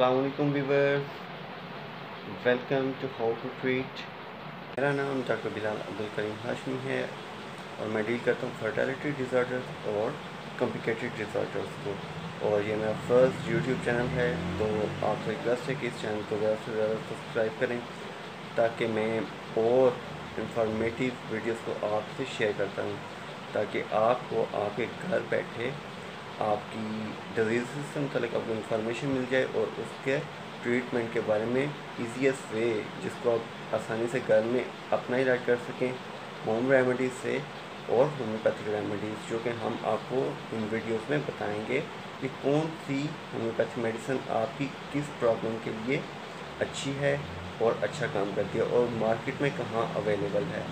السلام علیکم viewer welcome to how to treat. میرا نام ڈاکٹر بلال عبدالکریم ہاشمی ہے اور میں ڈیل کرتا ہوں فرٹیلیٹی ڈیزارڈرز اور کمپلیکیٹڈ ڈیزارڈرز کو۔ اور یہ میرا فرسٹ یوٹیوب چینل ہے، تو آپ سے ریکویسٹ ہے کہ اس چینل کو زیادہ سے زیادہ سبسکرائب کریں تاکہ میں اور انفارمیٹیو ویڈیوز کو آپ سے شیئر کرتا ہوں، تاکہ آپ کو آپ کے گھر بیٹھے آپ کی ڈیزیز سے متعلق آپ کو انفارمیشن مل جائے اور اس کے ٹریٹمنٹ کے بارے میں ایزیسٹ وے جس کو آپ آسانی سے گھر میں اپنا علاج کر سکیں ہوم ریمیڈیز سے اور ہومیوپیتھک ریمیڈیز جو کہ ہم آپ کو ان ویڈیوز میں بتائیں گے کہ کون سی ہومیوپیتھک میڈیسن آپ کی کس پرابلم کے لیے اچھی ہے اور اچھا کام کرتی ہے اور مارکیٹ میں کہاں اویلیبل ہے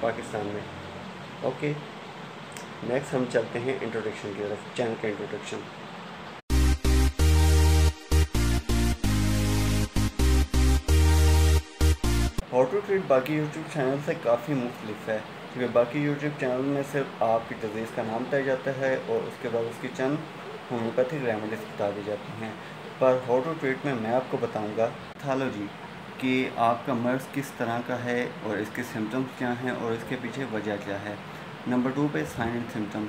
پاکستان میں۔ اوکے نیکسٹ ہم چلتے ہیں انٹروڈکشن کی طرف چینل کا انٹروڈکشن ہاؤ ٹریٹ باقی یوٹیوب چینل سے کافی مختلف ہے، کیونکہ باقی یوٹیوب چینل میں صرف آپ کی ڈیزیز کا نام بتایا جاتا ہے اور اس کے بعد اس کی چند ہومیوپیتھک ریمیڈیز بتا دی جاتی ہیں۔ پر ہاؤ ٹو ٹریٹ میں میں آپ کو بتاؤں گا تھالوجی کہ آپ کا مرض کس طرح کا ہے اور اس کے سمٹمز کیا ہیں اور اس کے پیچھے وجہ کیا ہے۔ نمبر ٹو پہ سائن اینڈ سمٹم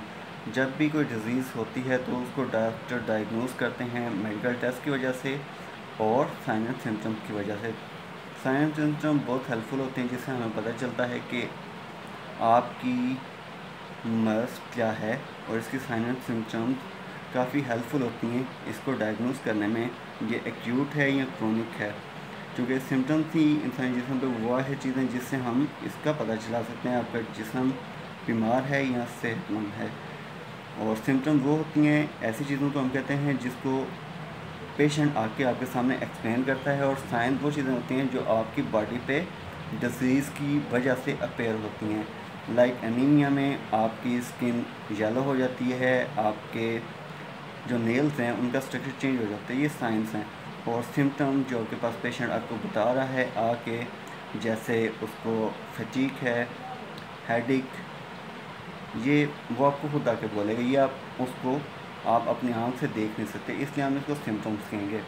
جب بھی کوئی ڈیزیز ہوتی ہے تو اس کو ڈاکٹر ڈائگنوز کرتے ہیں میڈیکل ٹیسٹ کی وجہ سے اور سائن اینڈ سمٹم کی وجہ سے. سائن اینڈ سمٹم بہت ہیلپ فل ہوتے ہیں جس سے ہمیں پتہ چلتا ہے کہ آپ کی مرض کیا ہے اور اس کی سائن اینڈ سمٹمس کافی ہیلپ فل ہوتی ہیں اس کو ڈائگنوز کرنے میں. یہ ایکیوٹ ہے یا کرونک ہے؟ کیونکہ سمٹمس ہی انسانی جسم پہ وہ ہے چیزیں جس سے ہم اس کا پتہ چلا سکتے ہیں. آپ کا جسم بیمار ہے یا صحت مند ہے۔ اور سمٹم وہ ہوتی ہیں، ایسی چیزوں کو ہم کہتے ہیں جس کو پیشنٹ آ کے آپ کے سامنے ایکسپلین کرتا ہے اور سائنس وہ چیزیں ہوتی ہیں جو آپ کی باڈی پہ ڈسیز کی وجہ سے اپیئر ہوتی ہیں۔ لائک انیمیا میں آپ کی اسکن یلو ہو جاتی ہے، آپ کے جو نیلز ہیں، ان کا اسٹرکچر چینج ہو جاتا ہے، یہ سائنس ہیں۔ اور سمٹم جو آپ کے پاس پیشنٹ آپ کو بتا رہا ہے آ کے، جیسے اس کو فٹیک ہے ہیڈک یہ وہ آپ کو خود آ کے بولے گا، یہ آپ اس کو آپ اپنی آنکھ ہاں سے دیکھ نہیں سکتے، اس لیے ہم اس کو سمٹمس کہیں گے۔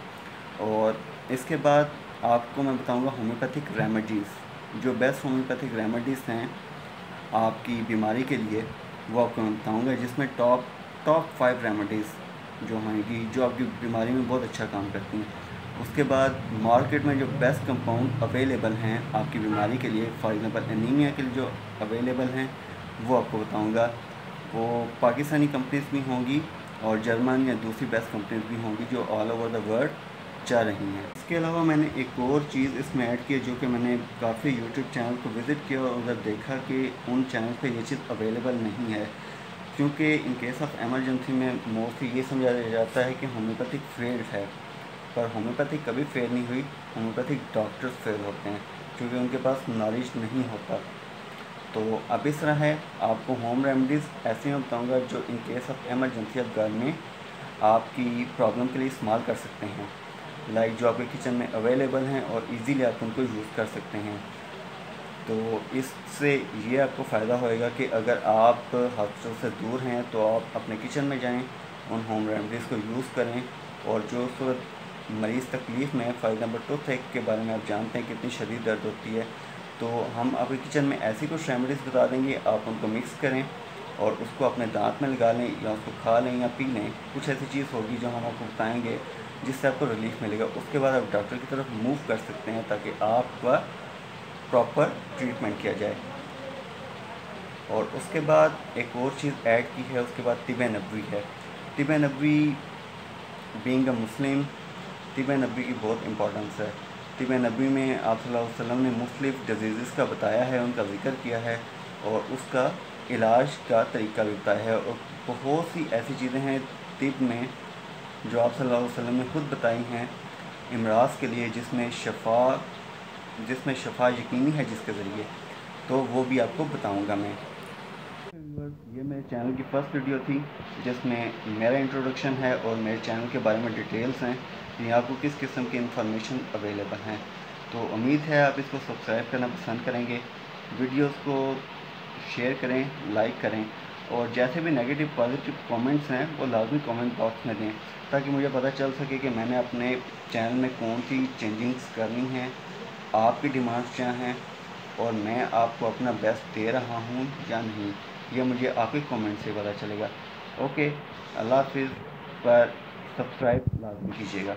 اور اس کے بعد آپ کو میں بتاؤں گا ہومیوپیتھک ریمیڈیز جو بیسٹ ہومیوپیتھک ریمیڈیز ہیں آپ کی بیماری کے لیے، وہ آپ کو میں بتاؤں گا، جس میں ٹاپ ٹاپ فائیو ریمیڈیز جو ہیں گی، جو آپ کی بیماری میں بہت اچھا کام کرتی ہیں۔ اس کے بعد مارکیٹ میں جو بیسٹ کمپاؤنڈ اویلیبل ہیں آپ کی بیماری کے لیے فار ایگزامپل انیمیا کے لیے جو اویلیبل ہیں وہ آپ کو بتاؤں گا۔ وہ پاکستانی کمپنیز بھی ہوں گی اور جرمن یا دوسری بیسٹ کمپنیز بھی ہوں گی جو آل اوور دا ورلڈ جا رہی ہیں۔ اس کے علاوہ میں نے ایک اور چیز اس میں ایڈ کی جو کہ میں نے کافی یوٹیوب چینل کو وزٹ کیا اور ادھر دیکھا کہ ان چینل پہ یہ چیز اویلیبل نہیں ہے، کیونکہ ان کیس آف ایمرجنسی میں موسٹلی یہ سمجھا جاتا ہے کہ ہومیوپیتھک فیلڈ ہے۔ پر ہومیوپیتھک کبھی فیل نہیں ہوئی ہومیوپیتھک ڈاکٹرز فیل ہوتے ہیں، کیونکہ ان کے پاس نالج نہیں ہوتا۔ تو اب اس طرح ہے۔ آپ کو ہوم ریمیڈیز ایسے میں بتاؤں گا جو in case of emergency of گھر میں آپ کی پرابلم کے لیے استعمال کر سکتے ہیں۔ لائک جو آپ کے کچن میں اویلیبل ہیں اور ایزیلی آپ ان کو یوز کر سکتے ہیں۔ تو اس سے یہ آپ کو فائدہ ہوئے گا کہ اگر آپ ہاسپٹل سے دور ہیں تو آپ اپنے کچن میں جائیں، ان ہوم ریمیڈیز کو یوز کریں۔ اور جو اس وقت مریض تکلیف میں فار ایگزامپل ٹوتھ ایک کے بارے میں آپ جانتے ہیں کتنی شدید درد ہوتی ہے۔ تو ہم آپ کے کچن میں ایسی کچھ ریمیڈیز بتا دیں گے، آپ ان کو مکس کریں اور اس کو اپنے دانت میں لگا لیں یا اس کو کھا لیں یا پی لیں۔ کچھ ایسی چیز ہوگی جو ہم آپ کو بتائیں گے، جس سے آپ کو ریلیف ملے گا۔ اس کے بعد آپ ڈاکٹر کی طرف موو کر سکتے ہیں تاکہ آپ کا پراپر ٹریٹمنٹ کیا جائے۔ اور اس کے بعد ایک اور چیز ایڈ کی ہے، اس کے بعد طب نبوی ہے۔ طب نبوی بینگ اے مسلم طب نبوی کی بہت امپورٹنس ہے۔ طب نبی میں آپ صلی اللہ علیہ وسلم نے مختلف ڈیزیزز کا بتایا ہے، ان کا ذکر کیا ہے اور اس کا علاج کا طریقہ بھی بتایا ہے اور بہت سی ایسی چیزیں ہیں طب میں جو آپ صلی اللہ علیہ وسلم نے خود بتائی ہیں امراض کے لیے، جس میں شفا، جس میں شفا یقینی ہے جس کے ذریعے، تو وہ بھی آپ کو بتاؤں گا میں۔ یہ میرے چینل کی فرس ویڈیو تھی، جس میں میرا انٹروڈکشن ہے اور میرے چینل کے بارے میں ڈیٹیلز ہیں۔ کہ آپ کو کس قسم کی انفارمیشن اویلیبل ہیں۔ تو امید ہے آپ اس کو سبسکرائب کرنا پسند کریں گے۔ ویڈیوز کو شیئر کریں لائک کریں۔ اور جیسے بھی نگیٹو پازیٹیو کومنٹس ہیں، وہ لازمی کومنٹ باکس میں دیں۔ تاکہ مجھے پتہ چل سکے کہ میں نے اپنے چینل میں کون سی چینجنگز کرنی ہیں، آپ کی ڈیمانڈس کیا ہیں اور میں آپ کو اپنا بیسٹ دے رہا ہوں یا نہیں۔ یہ مجھے آپ کومنٹ سے پتہ چلے گا۔ اوکے اللہ حافظ، پر سبسکرائب لازم کیجیے گا۔